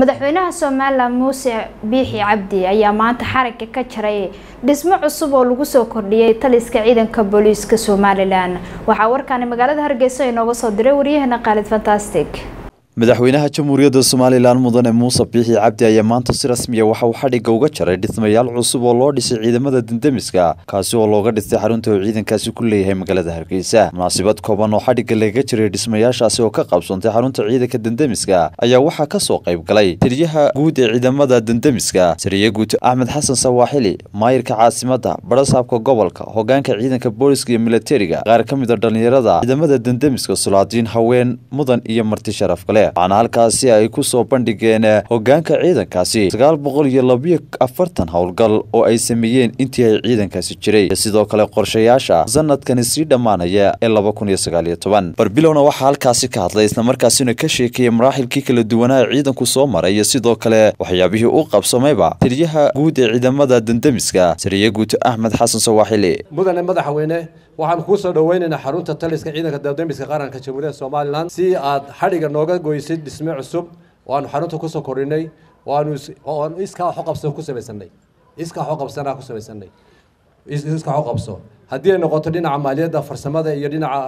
madaxweynaha somalilan muuse biixi cabdi ayaa maanta xaragga ka jaray dhismo cusub oo lagu soo kordhiyey taliska ciidanka booliiska somalilan. Waxaa warkaani magaalada hargeysa inooga soo diray waryaheena khaalid fantastic madaxweynaha jamhuuriyadda somalilan mudane muuse biixi cabdi ayaa maanta si rasmiya waxa uu xadhigga uga jaray dhismayaal cusub oo loo dhisay ciidamada dendemiska kaasi oo looga dhistay xarunta uu ciidankaasi ku leeyahay magaalada hargeysa. Munaasabad kooban oo xadhigga laga jiray dhismayaashaasi oo ka qabsoontay xarunta ciidanka dendemiska ayaa waxaa ka soo qayb galay taliyaha guud ee ciidamada dendemiska. Sariye guud axmed xasan sawaaxili maayirka caasimada barasaabka gobolka hogaanka ciidanka booliska iyo milatariga qaar ka mid a dhalinyarada ciidamada dendemiska sulaadiin haween mudan iyo marti sharaf kale waxaana halkaasi ay ku soo bandhigeen hogaanka ciidankaasi. Sagaal boqol iyo labiyo afartan howlgal oo ay sameeyeen intii ay ciidankaasi jiray. Sidoo kale qorshayaasha sanadkani sii dhammaanaya ee laba kun iyo sagaal iyo toban. Barbilowna waxaa halkaasi ka hadlay islamarkaasina ka sheekeeyey maraaxilkii kala duwanaa ciidanku soo maray. Iyo sidoo kale waxyaabihii u qabsamayba taliyaha guud ee ciidamada dendemiska sariye guud axmed xasan sawaaxili mudane madaxweyne waxaan kuu soo dhaweynaynaa xarunta taliska ciidanka dendemiska qaranka jamhuuriyadda somalilan si aad xadhigga nooga goysay dhisme cusub oo aanu xarunta ku soo kordhinay oo aanu oanu iskaa waxu qabsan ku samaysanay iskaa waxu qabsanaa ku samaysanay iskaa waxu qabso haddii ay noqoto dhinaca maaliyadda farsamada iyo dhinaca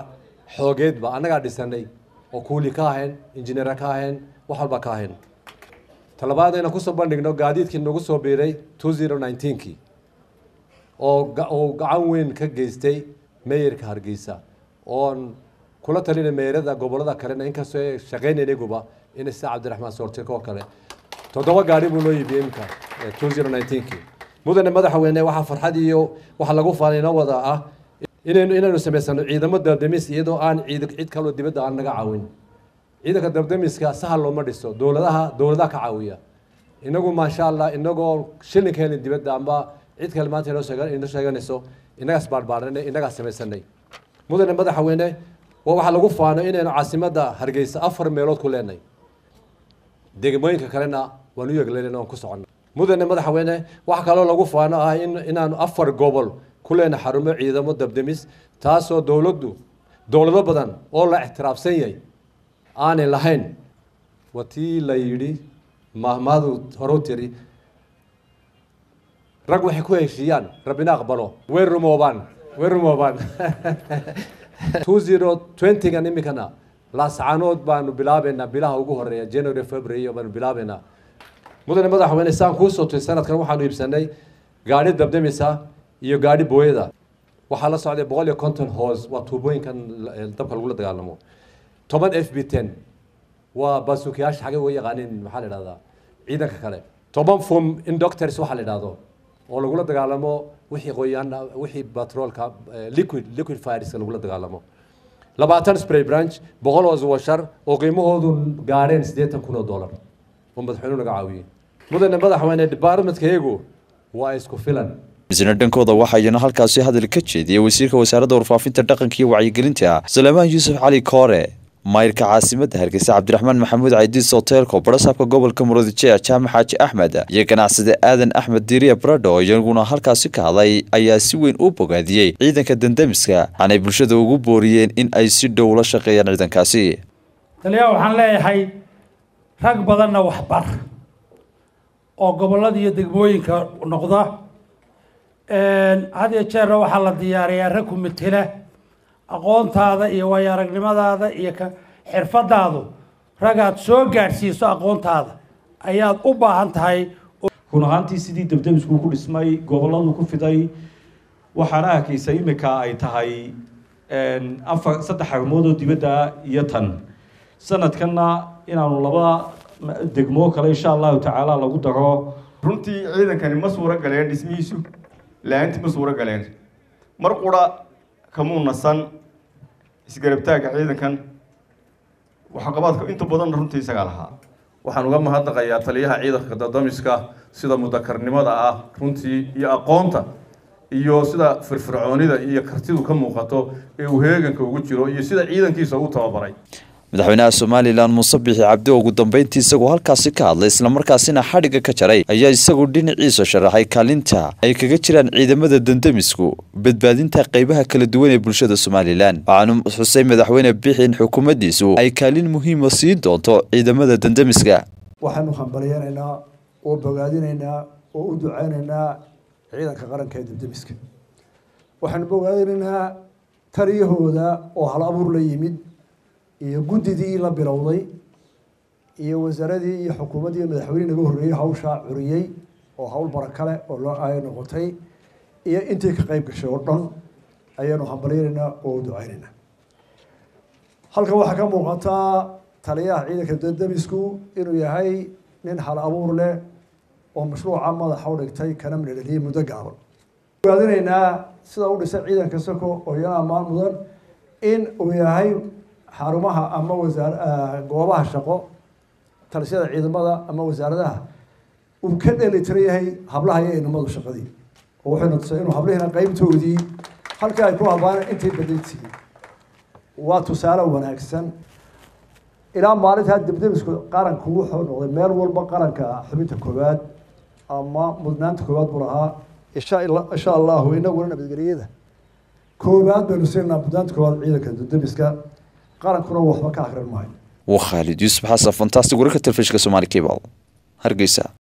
xoogeedba annagaa dhisanay oo kuuli ka ahayn injineera ka ahayn wax walba ka ahayn. Talabaad ayna ku soo bandhigno gaadiidkii nagu soo biiray two zero nineteenkii oo gacan weyn ka geystay meeyarka hargeysa oon kula talina meerada gobollada kalena inkastoo ay shaqeynaynaguba in sida cabdiraxmaan soorteko oo kale. Toddoba gaari buu noo iibiyey imka two mudane madaxweyne waxaa farxad iyo waxa lagu faanay inoo wada ah inaynu inaynu samaysano ciidamo dabdemis iyadoo aan ciid cid kaloo dibadda aan naga caawin. Ciidanka dabdemiska sahal looma dhiso dowladaha dowladaha ka caawiya. Inagu maasha allah inagoo shilin ka helin dibadda amba cid kale maanta inoo sheega inoo sheeganayso innagaas baarbaaranay innagaas samaysanay mudane madaxweyne waxaa lagu faano inaynu caasimadda hargeysa afar meelood ku leenahay degmooyinka kalena waan u yeegleyn waan ku soconnay mudane madaxweyne waxaa kaloo lagu faano ah in inaanu afar gobol ku leenahay xarumo ciidamo dabdemis taasoo dowladdu dowlado badan oo la ictiraafsan yahay aanay lahayn. Waa la yidhi mahmaadu horu tiri rag waxay ku heshiiyaan rabbina aqbalo. Way rumoobaan way rumoobaan. two zero twentygan baanu bilaabeynaa bilaha ugu horreeya january february baanu bilaabeynaa. Mudane madaxweyne saan kuu soo tuy sanadkan waxaanu iibsanay gaadhi dabdemisa iyo gaadhi booyada. Waxaa la socday boqol iyo konton hoos waa tuubooyinkan dabka lagula dagaalamo. Toban f b ten waa baasuukayaasha xagee uga yaqaanin maxaa la idhahdaa ciidanka kale. Toban fom indoctors waxaa la idhahdo oo lagula dagaalamo wixii qoyaan wixii batroolka liquid liquid fireska lagula dagaalamo. Labaatan spray branch boqol oo washar oo qiimahoodu gaadheen siddeetan kun oo dollar. Oo madaxweynuhu naga caawiyey. Mudane madaxweyne departmentkaygu waa isku filan. Isna dhankooda waxayna halkaasi hadal ka jeediyey wasiirka wasaaradda warfaafinta dhaqanka iyo wacyigelinta salaamaan yuusuf cali koore maayirka caasimadda hargeysa cabdiraxmaan maxamuud caydiis hoteelko barasaabka gobolka muradijea jaamac xaaji axmed iyo ganacsade aadan axmed diiriya baradho iyaguna halkaasi ka hadlay ayaa si weyn u bogaadiyey ciidanka dendemiska waxaanay bulshada ugu booriyeen in ay si dhow la shaqeeyaan ciidankaasi. Taliyaa waxaan leeyahay rag badanna waxbar oo gobollada iyo degmooyinka noqda. Had iyo jeerna waxaa la diyaariyaa rag ku matela aqoontaada iyo waayo aragnimadaada iyo ka xirfadaadu. Ragaad soo gaadhsiiso aqoontaada ayaad u baahan tahay run ahaantii sidii dabdemisku ku dhismay gobolladu ku fiday waxaana arkaysa imika ay tahay afar saddex arrimood oo dibadda iyo tan. Sanadkanna inaanu laba degmoo kale insha allahu tacaala lagu daro. Runtii ciidankani ma suuro galeen dhismihiisu la'aantii ma suuro galeen. Mar qura kamuu nasan isgarabtaagga ciidankan waxqabaadka inta badan runtii isagaa lahaa. Waxaan uga mahadnaqayaa taliyaha ciidanka dadamiska sida mudakarnimada ah runtii iyo aqoonta iyo sida firfircoonida iyo kartidu ka muuqato ee uu heeganka ugu jiro iyo sida ciidankiisa u tababaray madaxweynaha somalilan muuse bixi cabdi oo ugu dambeyntii isagoo halkaasi ka hadlay islamarkaasina xadhigga ka jaray ayaa isagu dhinaciisa sharaxay kaalinta. Ay kaga jiraan ciidamada dendemisku badbaadinta qeybaha kala duwan ee bulshada somalilan waxaanu xusay madaxweyne bixi in xukuumaddiisu ay kaalin muhiima siin doonto ciidamada dendemiska waxaanu hambalyeynaynaa oo bogaadinaynaa oo u duceynaynaa ciidanka qaranka ee debdemiska waxaanu bogaadinaynaa taliyahooda oo hal abuur la yimid iyo guddidii la bilowday iyo wasaaradii iyo xukuumaddii madaxweyne naga horreeyey hawshaa curiyey oo hawl barakale oo loo ay noqotay iyo intii ka qeyb gashay oo dhan ayaanu hambalyeynaynaa oo u duceynaynaa halkan waxaa ka muuqataa taliyaha ciidanka debdemisku inuu yahay nin hal abuur leh oo mashruuca madaxa u dhigtay kana midhadheliyey muddo gaaban. Ogaadinaynaa sida u dhisay ciidanka sako oo iyana ammaan mudan in uu yahay xarumaha ama wasaar goobaha shaqo talisyada ciidamada ama wasaaradaha uu ka dheli tiran yahay hablaha iyo inamadu shaqadii. Oo wuxuuna tusay inuu hablihiina qeybtoodii halka ay ku habaaneen intay badintihiin waa tusaale wanaagsan. Ilaa maalintaa debdemisku qaranku wuxuu noqday meel walba qaranka xubinta koowaad ama mudnaanta koowaad buu lahaa insha allahu inaguna nabadgelyada. Koowaad baynu siinaa mudnaanta koowaad ciidanka debdemiska qarankuna waxba ka akrin maayo waa khaalid yuusuf xasan fantastic wararka telefishinka soomaali cable. Hargeysa